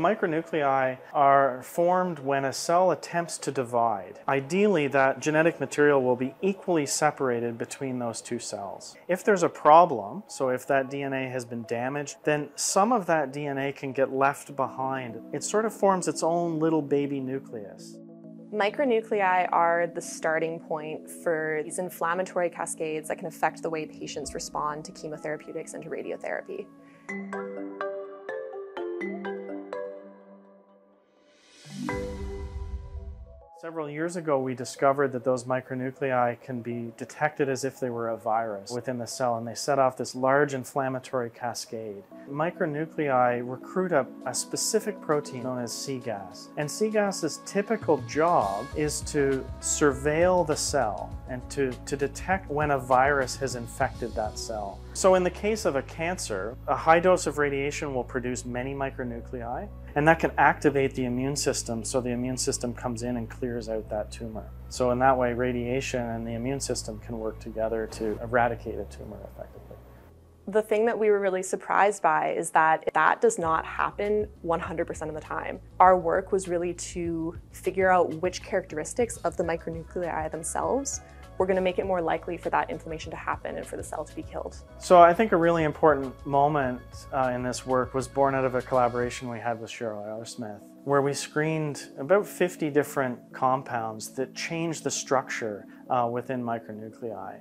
Micronuclei are formed when a cell attempts to divide. Ideally, that genetic material will be equally separated between those two cells. If there's a problem, so if that DNA has been damaged, then some of that DNA can get left behind. It sort of forms its own little baby nucleus. Micronuclei are the starting point for these inflammatory cascades that can affect the way patients respond to chemotherapeutics and to radiotherapy. Several years ago, we discovered that those micronuclei can be detected as if they were a virus within the cell, and they set off this large inflammatory cascade. Micronuclei recruit a, a specific protein known as cGAS, and cGAS's typical job is to surveil the cell and to, to detect when a virus has infected that cell. So in the case of a cancer, a high dose of radiation will produce many micronuclei, and that can activate the immune system so the immune system comes in and clears out that tumor. So in that way, radiation and the immune system can work together to eradicate a tumor effectively. The thing that we were really surprised by is that that does not happen 100% of the time. Our work was really to figure out which characteristics of the micronuclei themselves we're going to make it more likely for that inflammation to happen and for the cell to be killed. So I think a really important moment uh, in this work was born out of a collaboration we had with Cheryl Arrowsmith, where we screened about 50 different compounds that change the structure uh, within micronuclei.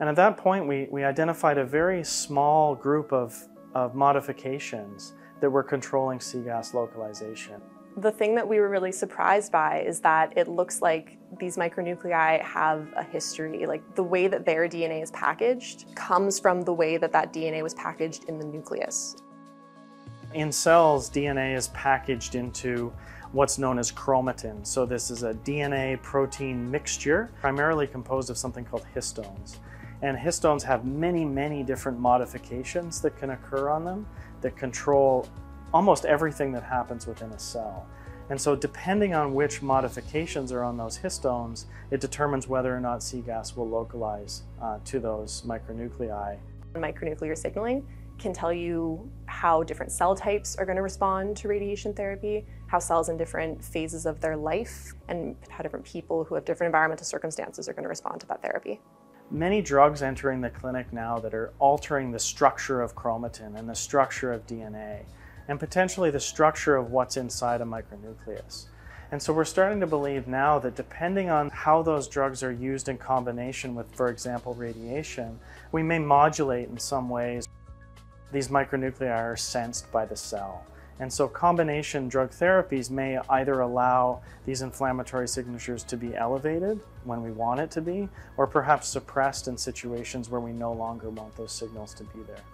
And at that point, we, we identified a very small group of, of modifications that were controlling cGAS localization. The thing that we were really surprised by is that it looks like these micronuclei have a history. Like the way that their DNA is packaged comes from the way that that DNA was packaged in the nucleus. In cells, DNA is packaged into what's known as chromatin. So this is a DNA protein mixture, primarily composed of something called histones. And histones have many, many different modifications that can occur on them that control almost everything that happens within a cell. And so depending on which modifications are on those histones, it determines whether or not cGAS will localize uh, to those micronuclei. Micronuclear signaling can tell you how different cell types are going to respond to radiation therapy, how cells in different phases of their life, and how different people who have different environmental circumstances are going to respond to that therapy. Many drugs entering the clinic now that are altering the structure of chromatin and the structure of DNA and potentially the structure of what's inside a micronucleus. And so we're starting to believe now that depending on how those drugs are used in combination with, for example, radiation, we may modulate in some ways. These micronuclei are sensed by the cell. And so combination drug therapies may either allow these inflammatory signatures to be elevated when we want it to be, or perhaps suppressed in situations where we no longer want those signals to be there.